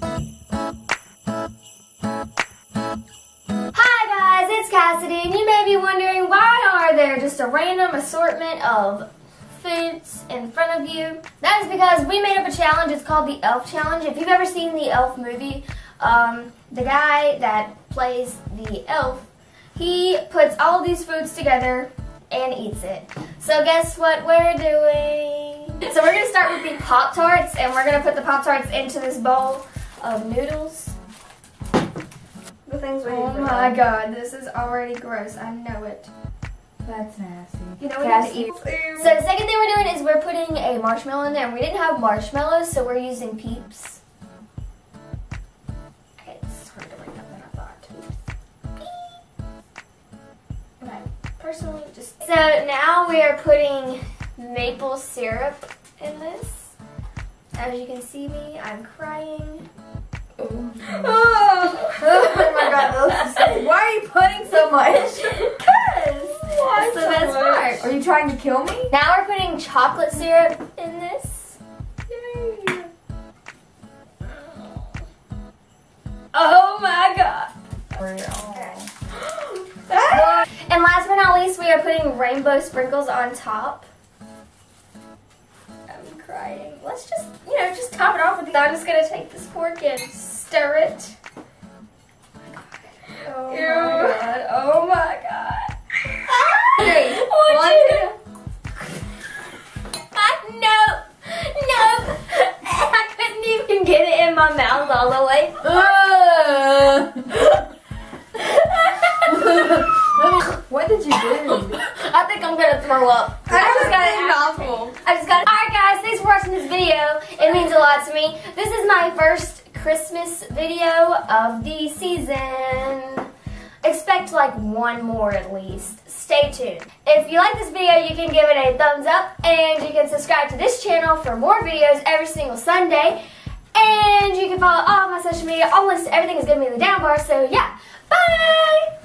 Hi guys, it's Cassidy, and you may be wondering why are there just a random assortment of foods in front of you? That is because we made up a challenge. It's called the Elf Challenge. If you've ever seen the Elf movie, um, the guy that plays the elf, he puts all these foods together and eats it. So guess what we're doing? So we're gonna start with the Pop Tarts, and we're gonna put the Pop Tarts into this bowl of noodles. The thing's we Oh my god, this is already gross. I know it. That's nasty. You know what have to eat. So the second thing we're doing is we're putting a marshmallow in there. And we didn't have marshmallows, so we're using Peeps. Okay, this is harder to bring up than I thought. Okay, personally, just so now we are putting maple syrup in this. As you can see me, I'm crying. Much? Because Why that's the so best much? part. Are you trying to kill me? Now we're putting chocolate syrup in this. Yay. Oh my god. And last but not least, we are putting rainbow sprinkles on top. I'm crying. Let's just, you know, just top it off with. I'm just gonna take this fork and stir it. In my mouth all the way. what did you do? I think I'm gonna throw up. I just got it awful. I just got it. Alright guys, thanks for watching this video. It means a lot to me. This is my first Christmas video of the season. Expect like one more at least. Stay tuned. If you like this video, you can give it a thumbs up and you can subscribe to this channel for more videos every single Sunday. And you can follow all my social media. All links to everything is going to be in the down bar. So yeah, bye!